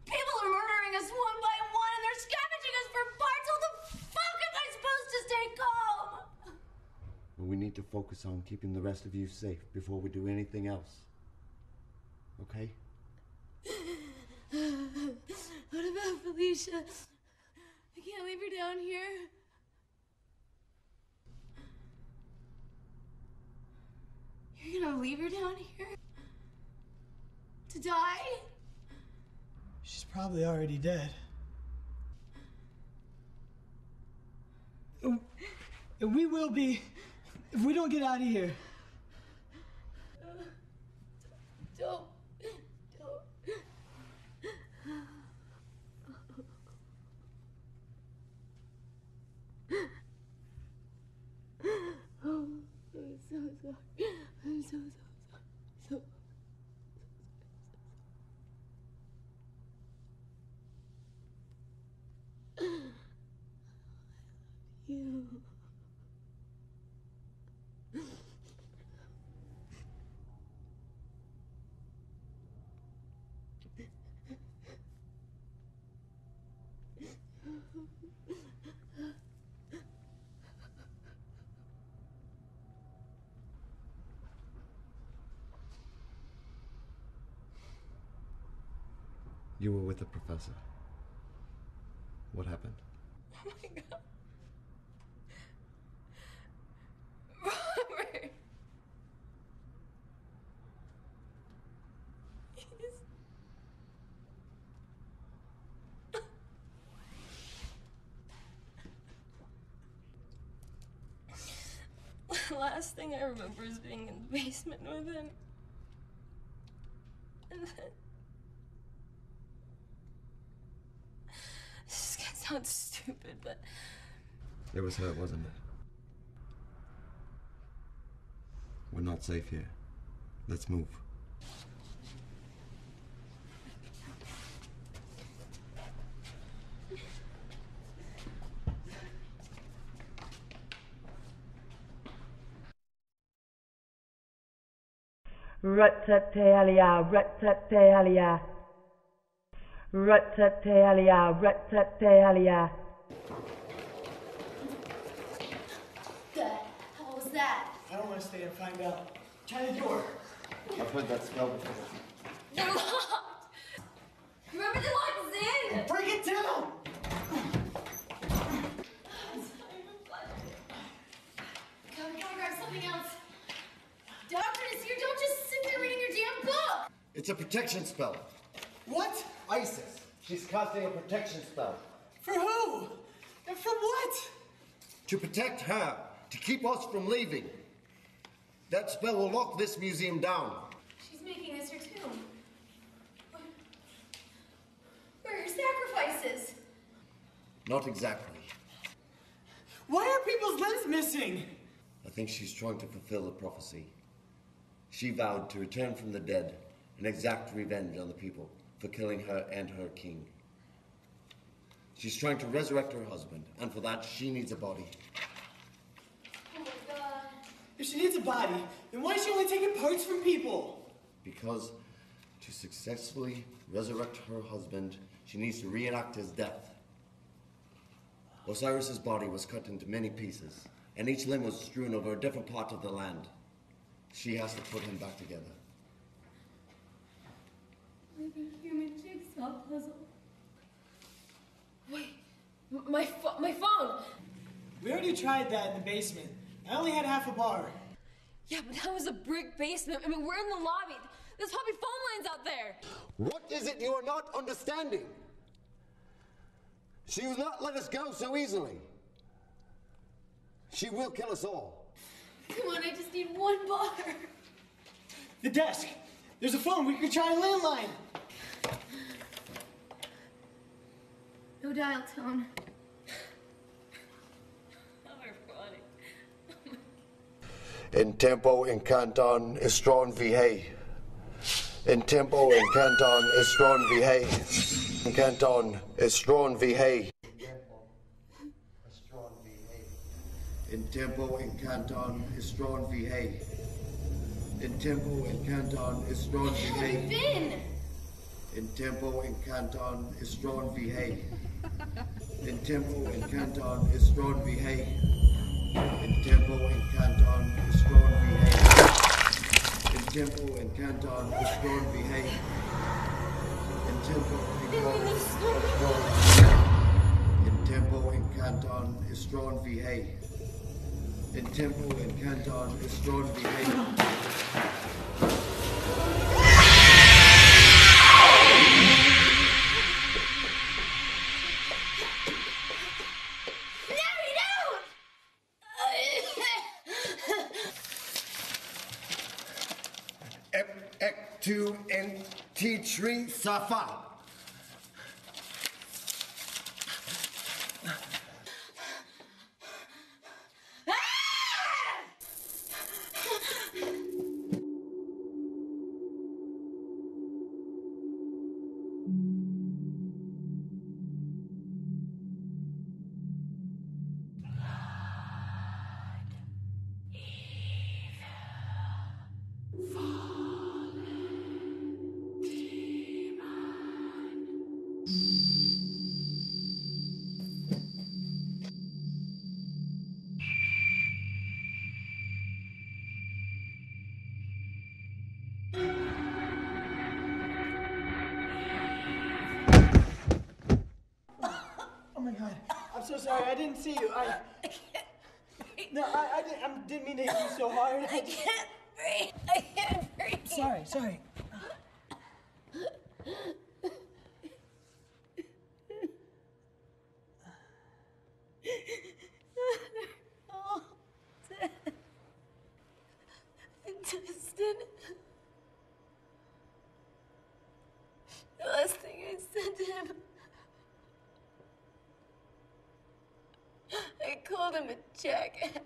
People are murdering us one by one and they're scavenging us for parts. How the fuck am I supposed to stay calm? We need to focus on keeping the rest of you safe before we do anything else. Okay? [SIGHS] what about Felicia? I can't leave her down here. You're gonna leave her down here? To die? She's probably already dead. We will be if we don't get out of here. Don't. Don't. Oh, I'm so sorry. I'm so, so, so, so. You. You were with the professor. What happened? Oh my god. Robert. He's... The last thing I remember is being in the basement with him. And then. This is gonna sound stupid, but It was her, wasn't it? We're not safe here. Let's move. Rut-tut-te-alia, rut-tut-te-alia. Rut-tut-te-alia, rut-tut-te-alia. The was that? I don't want to stay and find out. Try the door. I've heard that spell before. They're locked. Remember to lock us in. Break it down. Come, gotta grab something else. Doctor Nasir, don't just sit there reading your damn book. It's a protection spell. What? Isis. She's casting a protection spell. For who? And for what? To protect her, to keep us from leaving. That spell will lock this museum down. She's making us her tomb. Where are her sacrifices? Not exactly. Why are people's limbs missing? I think she's trying to fulfill a prophecy. She vowed to return from the dead and exact revenge on the people for killing her and her king. She's trying to resurrect her husband, and for that, she needs a body. Oh my god. If she needs a body, then why is she only taking parts from people? Because to successfully resurrect her husband, she needs to reenact his death. Osiris's body was cut into many pieces, and each limb was strewn over a different part of the land. She has to put him back together. Like a human jigsaw puzzle. Wait, my pho- my phone. We already tried that in the basement. I only had half a bar. Yeah, but that was a brick basement. I mean, we're in the lobby. There's probably phone lines out there. What is it you are not understanding? She will not let us go so easily. She will kill us all. Come on, I just need one bar. The desk. There's a phone. We could try a landline. No dial tone. In tempo in canton estron vihe. In tempo in canton estron vihe. In canton estron vihe. In tempo in canton estron vihe. In tempo in canton estron vihe. Finn! In tempo in canton estron vihe. In tempo in canton estron vihe. In tempo in canton estron vihe. In tempo in canton estron vihe. In tempo in canton estron In tempo in canton estron vihe. In tempo in canton. No, Ek tu en safa. Sorry. I didn't see you. I. No, I, I, didn't, I didn't mean to hit you so hard. I can't breathe. I can't breathe. Sorry, sorry. all dead. Dustin. The last thing I said to him, I called him a jackass.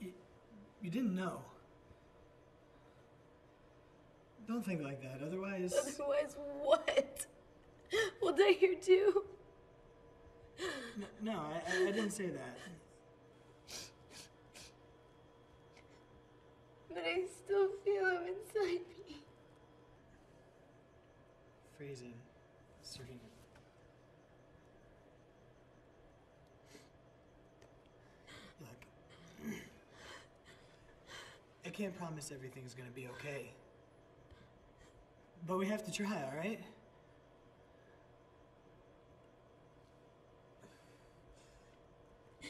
You didn't know. Don't think like that, otherwise. [LAUGHS] Otherwise, what? Will they hear too? No, no I, I, didn't say that. but I still feel him inside me. Phrasing. Serena. Look. [CLEARS THROAT] I can't promise everything's gonna be okay. But we have to try, alright?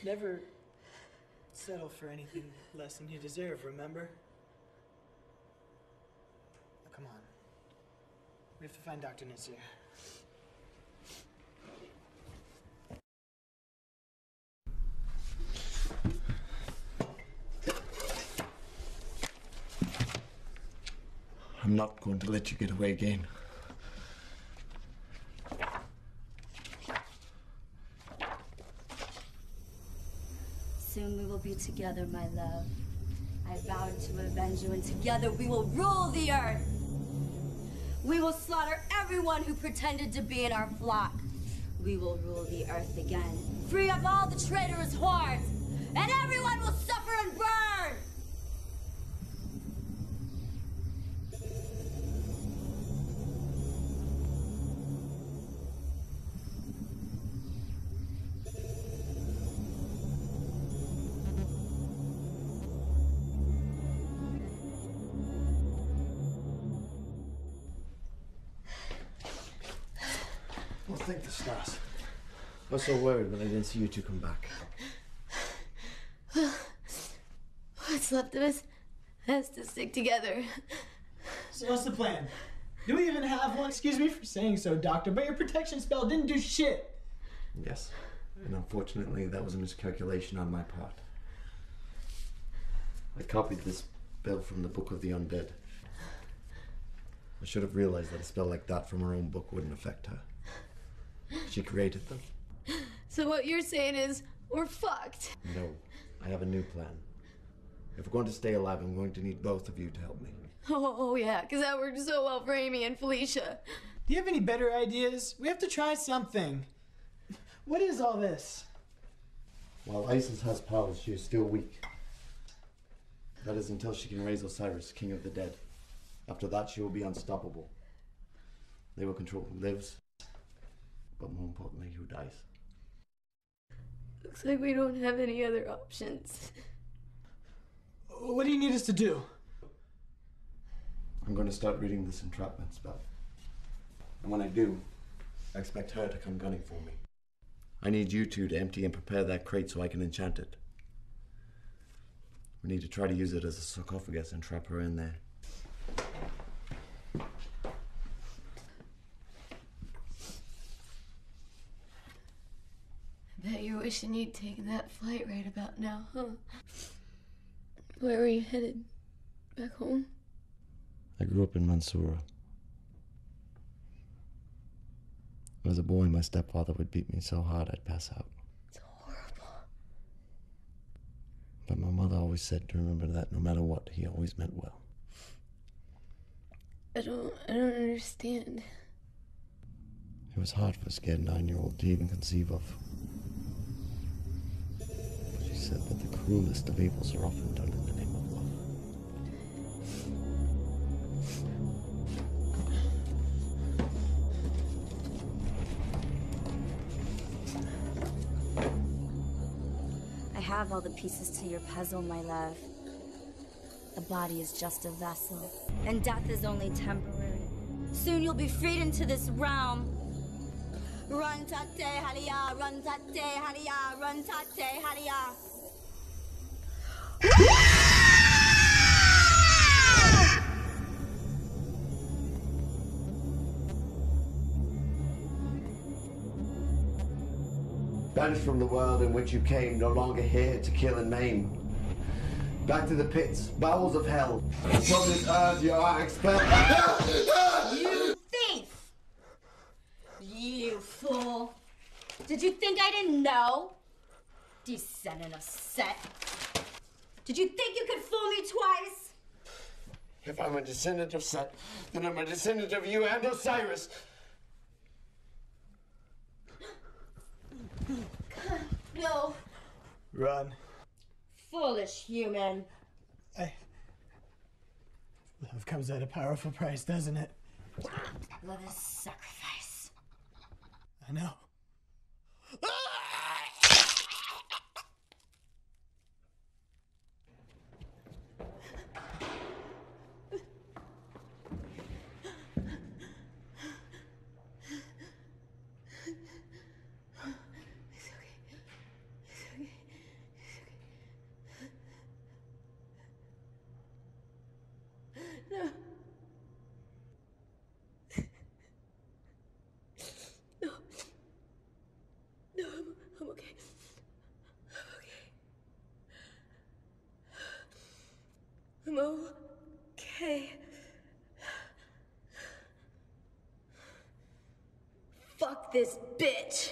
Never settle for anything less than you deserve, remember? Come on. We have to find Dr. Nasir. I'm not going to let you get away again. Soon we will be together, my love. I vowed to avenge you, and together we will rule the earth. We will slaughter everyone who pretended to be in our flock. We will rule the earth again, free of all the traitorous hordes, and everyone will was so worried when I didn't see you two come back. What's left of us has to stick together. So what's the plan? Do we even have one? Excuse me for saying so, Doctor, but your protection spell didn't do shit. Yes. And unfortunately, that was a miscalculation on my part. I copied this spell from the Book of the Undead. I should have realized that a spell like that from her own book wouldn't affect her. She created them. So what you're saying is we're fucked. No, I have a new plan. If we're going to stay alive, I'm going to need both of you to help me. Oh, oh yeah, because that worked so well for Amy and Felicia. Do you have any better ideas? We have to try something. What is all this? While Isis has powers, she is still weak. That is until she can raise Osiris, king of the dead. After that, she will be unstoppable. They will control who lives, but more importantly, who dies. Looks like we don't have any other options. What do you need us to do? I'm going to start reading this entrapment spell. And when I do, I expect her to come gunning for me. I need you two to empty and prepare that crate so I can enchant it. We need to try to use it as a sarcophagus and trap her in there. I wishing you'd taken that flight right about now, huh? Where were you headed? Back home? I grew up in Mansoura. As a boy, my stepfather would beat me so hard I'd pass out. It's horrible. But my mother always said to remember that no matter what, he always meant well. I don't I don't understand. It was hard for a scared nine year old to even conceive of. Said that the cruelest of evils are often done in the name of love. I have all the pieces to your puzzle, my love. The body is just a vessel, and death is only temporary. Soon you'll be freed into this realm. Run tate halia, run tate halia, run tate halia. Banished from the world in which you came, no longer here to kill and maim. Back to the pits, bowels of hell. From this earth you are expelled. You thief! You fool! Did you think I didn't know? Descendant of Set. Did you think you could fool me twice? If I'm a descendant of Set, then I'm a descendant of you and Osiris. [COUGHS] No. Run. Foolish human. I Love comes at a powerful price, doesn't it? Love is sacrifice. I know. No. No. No, I'm, I'm okay. I'm okay. I'm okay. Fuck this bitch.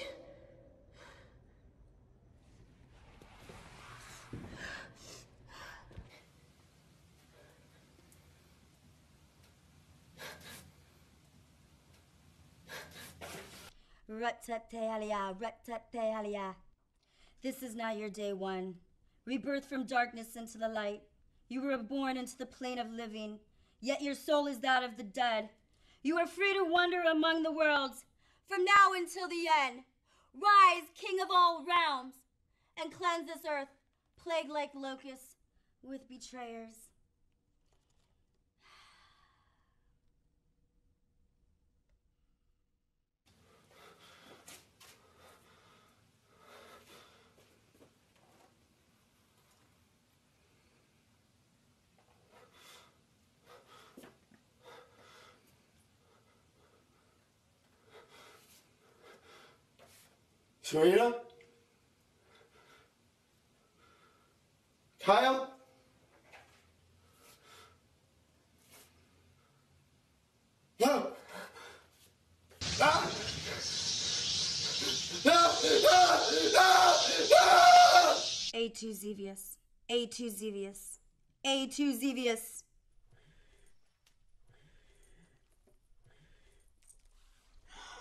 This is not your day one. Rebirth from darkness into the light. You were born into the plane of living, yet your soul is that of the dead. You are free to wander among the worlds, from now until the end. Rise, king of all realms, and cleanse this earth, plague like locusts, with betrayers. Serena? Kyle? No! Ah! No! No! No! No! A2 Xevious. A2 Xevious. A2 Xevious.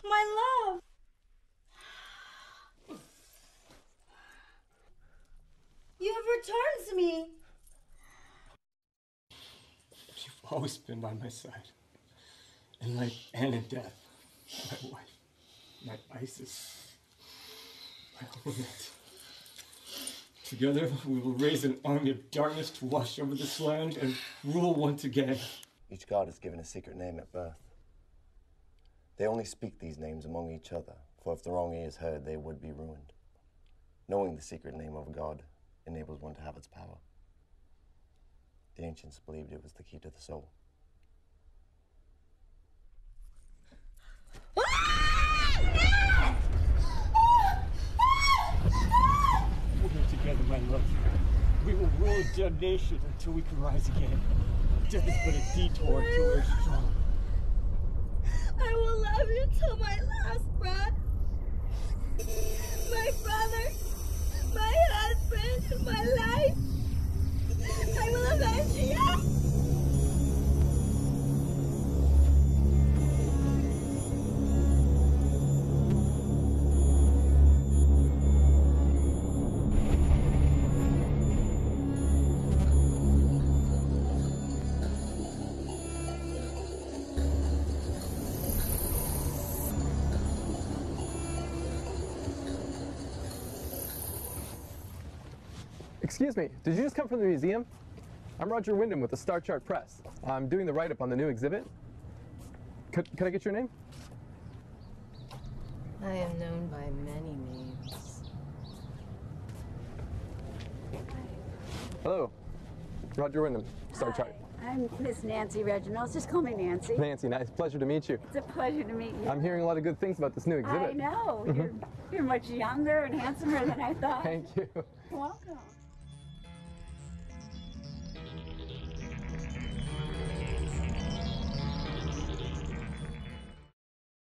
My love! You have returned to me. You've always been by my side. In life and in death. My wife. My Isis. My Amulet. Together we will raise an army of darkness to wash over this land and rule once again. Each god is given a secret name at birth. They only speak these names among each other, for if the wrong ear is heard, they would be ruined. Knowing the secret name of a god enables one to have its power. The ancients believed it was the key to the soul. We're together, my love. We will rule a dead until we can rise again. Death is but a detour till we're strong. I will love you till my last breath. My brother, my husband, my life. I will avenge you. Excuse me, did you just come from the museum? I'm Roger Wyndham with the Star Chart Press. I'm doing the write-up on the new exhibit. Could, could I get your name? I am known by many names. Hello, Roger Wyndham, Star Chart. I'm Miss Nancy Reginald. Just call me Nancy. Nancy, nice, pleasure to meet you. It's a pleasure to meet you. I'm hearing a lot of good things about this new exhibit. I know. Mhm. You're, you're much younger and handsomer than I thought. Thank you. Welcome.